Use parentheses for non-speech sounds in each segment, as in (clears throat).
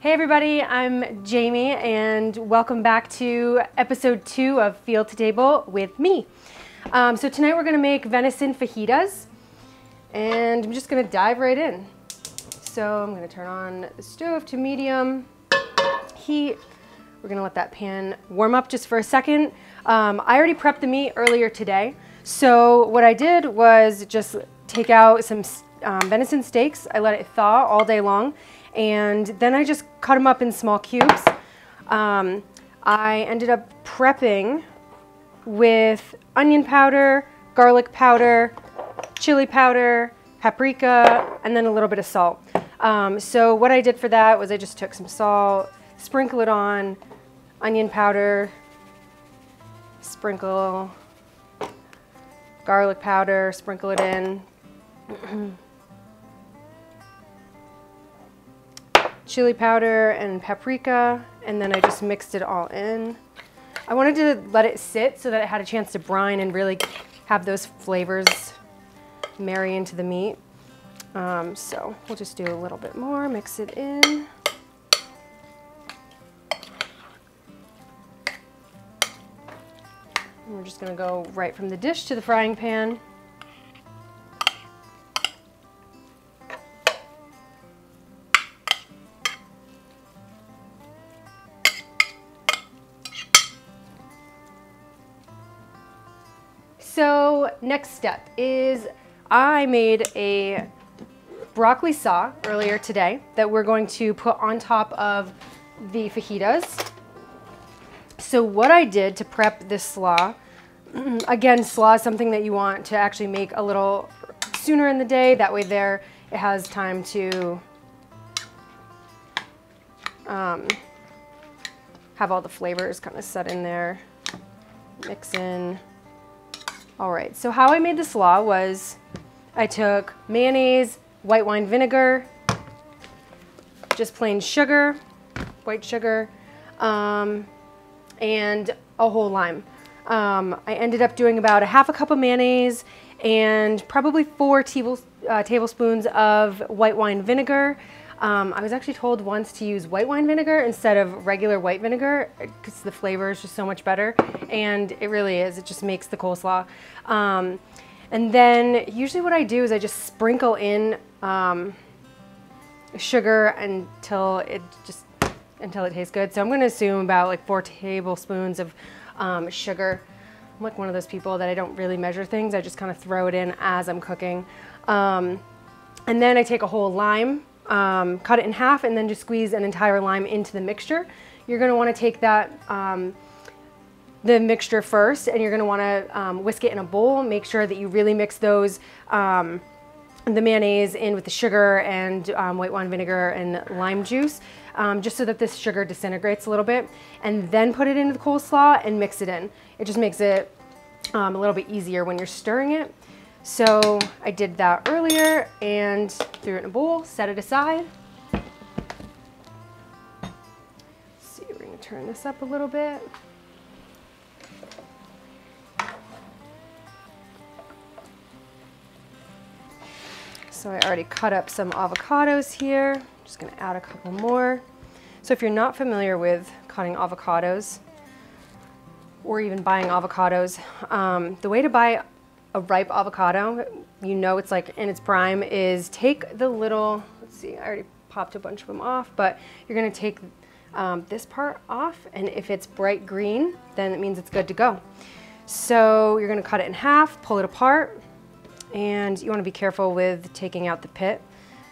Hey everybody, I'm Jamie and welcome back to episode two of Field to Table with me. Um, so tonight we're gonna make venison fajitas and I'm just gonna dive right in. So I'm gonna turn on the stove to medium heat. We're gonna let that pan warm up just for a second. Um, I already prepped the meat earlier today. So what I did was just take out some um, venison steaks. I let it thaw all day long and then I just cut them up in small cubes. Um, I ended up prepping with onion powder, garlic powder, chili powder, paprika, and then a little bit of salt. Um, so what I did for that was I just took some salt, sprinkle it on, onion powder, sprinkle garlic powder, sprinkle it in. (clears throat) chili powder and paprika, and then I just mixed it all in. I wanted to let it sit so that it had a chance to brine and really have those flavors marry into the meat. Um, so we'll just do a little bit more, mix it in. And we're just gonna go right from the dish to the frying pan. So next step is I made a broccoli slaw earlier today that we're going to put on top of the fajitas. So what I did to prep this slaw, (clears throat) again, slaw is something that you want to actually make a little sooner in the day. That way there it has time to um, have all the flavors kind of set in there, mix in. All right, so how I made the slaw was I took mayonnaise, white wine vinegar, just plain sugar, white sugar, um, and a whole lime. Um, I ended up doing about a half a cup of mayonnaise and probably four uh, tablespoons of white wine vinegar. Um, I was actually told once to use white wine vinegar instead of regular white vinegar because the flavor is just so much better. And it really is. It just makes the coleslaw. Um, and then usually what I do is I just sprinkle in um, sugar until it just until it tastes good. So I'm going to assume about like four tablespoons of um, sugar. I'm like one of those people that I don't really measure things. I just kind of throw it in as I'm cooking. Um, and then I take a whole lime um, cut it in half and then just squeeze an entire lime into the mixture. You're gonna wanna take that, um, the mixture first and you're gonna wanna um, whisk it in a bowl. Make sure that you really mix those, um, the mayonnaise in with the sugar and um, white wine vinegar and lime juice, um, just so that this sugar disintegrates a little bit. And then put it into the coleslaw and mix it in. It just makes it a little bit easier when you're stirring it. So I did that earlier and threw it in a bowl, set it aside. Let's see, we're gonna turn this up a little bit. So I already cut up some avocados here. Just gonna add a couple more. So if you're not familiar with cutting avocados, or even buying avocados, um, the way to buy a ripe avocado, you know it's like in its prime, is take the little, let's see, I already popped a bunch of them off, but you're gonna take um, this part off, and if it's bright green, then it means it's good to go. So you're gonna cut it in half, pull it apart, and you wanna be careful with taking out the pit.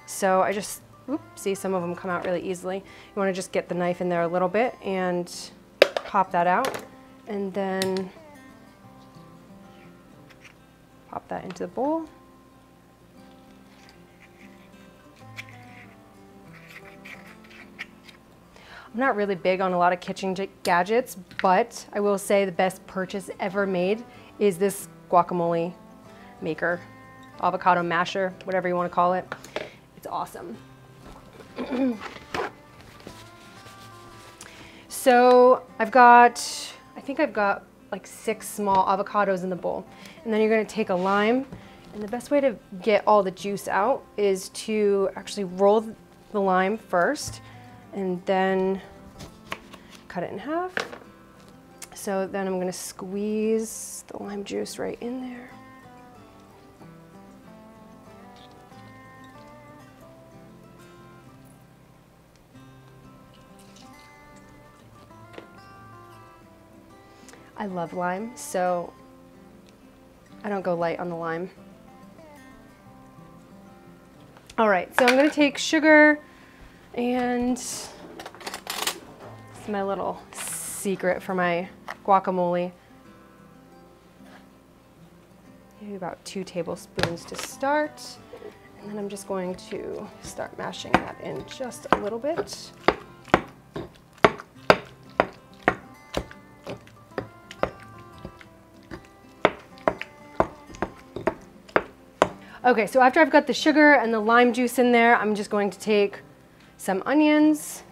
So I just, oops, see some of them come out really easily. You wanna just get the knife in there a little bit and pop that out, and then Pop that into the bowl. I'm not really big on a lot of kitchen gadgets, but I will say the best purchase ever made is this guacamole maker, avocado masher, whatever you want to call it. It's awesome. (clears throat) so I've got, I think I've got like six small avocados in the bowl. And then you're gonna take a lime, and the best way to get all the juice out is to actually roll the lime first, and then cut it in half. So then I'm gonna squeeze the lime juice right in there. I love lime, so I don't go light on the lime. All right, so I'm gonna take sugar and it's my little secret for my guacamole. Maybe about two tablespoons to start. And then I'm just going to start mashing that in just a little bit. Okay, so after I've got the sugar and the lime juice in there, I'm just going to take some onions.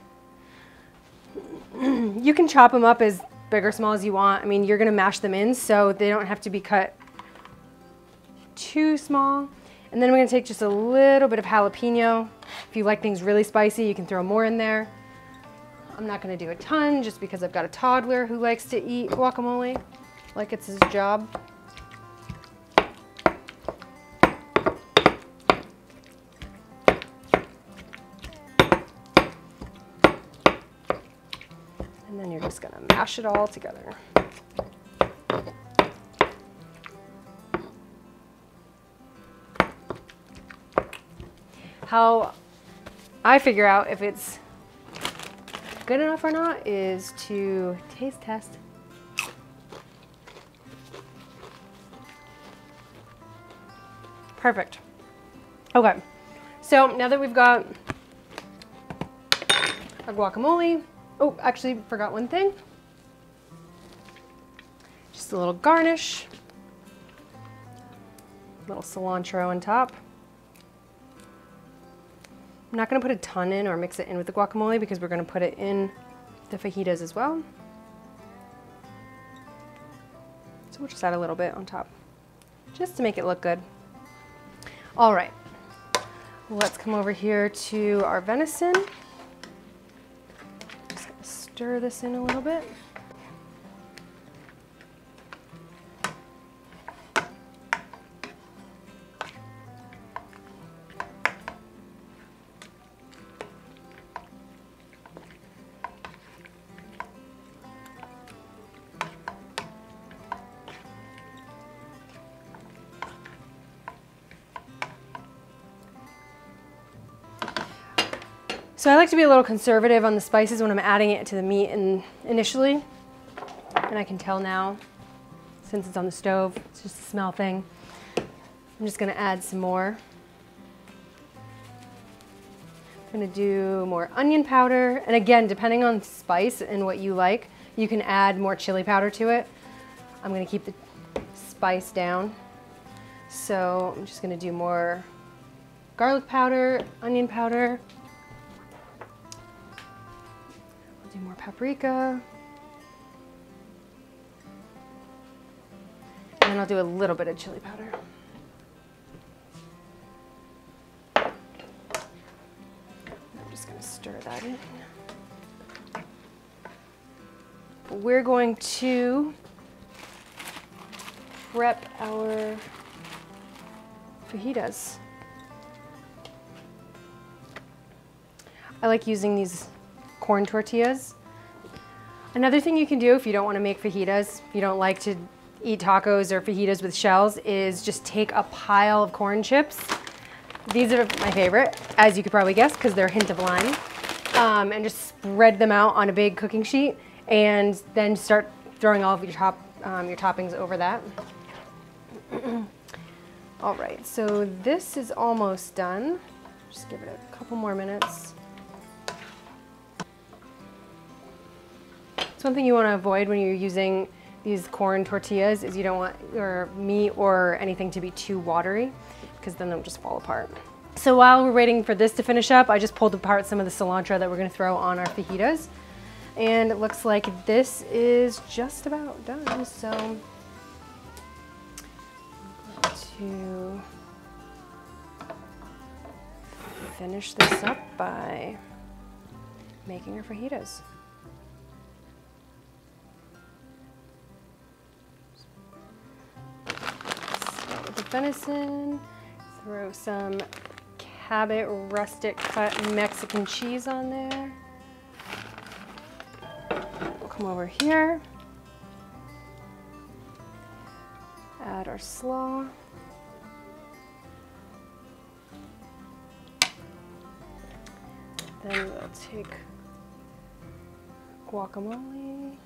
(clears throat) you can chop them up as big or small as you want. I mean, you're gonna mash them in, so they don't have to be cut too small. And then I'm gonna take just a little bit of jalapeno. If you like things really spicy, you can throw more in there. I'm not gonna do a ton just because I've got a toddler who likes to eat guacamole like it's his job. And then you're just gonna mash it all together. How I figure out if it's good enough or not is to taste test. Perfect. Okay, so now that we've got our guacamole, oh, actually forgot one thing. Just a little garnish, A little cilantro on top. I'm not gonna put a ton in or mix it in with the guacamole because we're gonna put it in the fajitas as well. So we'll just add a little bit on top, just to make it look good. All right, let's come over here to our venison. Stir this in a little bit. So I like to be a little conservative on the spices when I'm adding it to the meat in, initially. And I can tell now, since it's on the stove, it's just a smell thing. I'm just gonna add some more. I'm gonna do more onion powder. And again, depending on spice and what you like, you can add more chili powder to it. I'm gonna keep the spice down. So I'm just gonna do more garlic powder, onion powder, do more paprika. And then I'll do a little bit of chili powder. I'm just gonna stir that in. We're going to prep our fajitas. I like using these corn tortillas. Another thing you can do if you don't want to make fajitas, if you don't like to eat tacos or fajitas with shells, is just take a pile of corn chips. These are my favorite, as you could probably guess, because they're a hint of lime. Um, and just spread them out on a big cooking sheet and then start throwing all of your, top, um, your toppings over that. (clears throat) all right, so this is almost done. Just give it a couple more minutes. So one thing you want to avoid when you're using these corn tortillas is you don't want your meat or anything to be too watery because then they'll just fall apart. So while we're waiting for this to finish up, I just pulled apart some of the cilantro that we're going to throw on our fajitas. And it looks like this is just about done. So I'm going to finish this up by making our fajitas. Venison, throw some Cabot rustic cut Mexican cheese on there. We'll come over here. Add our slaw. Then we'll take guacamole,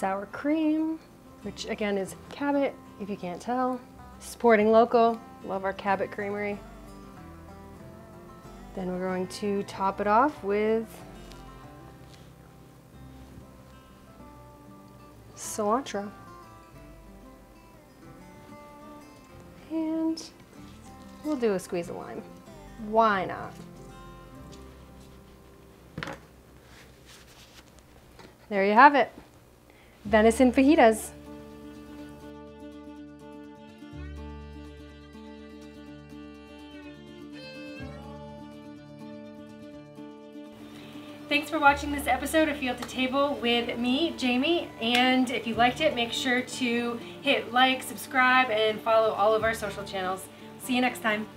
sour cream, which again is Cabot, if you can't tell. Sporting Local, love our Cabot Creamery. Then we're going to top it off with cilantro. And we'll do a squeeze of lime. Why not? There you have it. Venison fajitas. Thanks for watching this episode of Field to Table with me, Jamie. And if you liked it, make sure to hit like, subscribe, and follow all of our social channels. See you next time.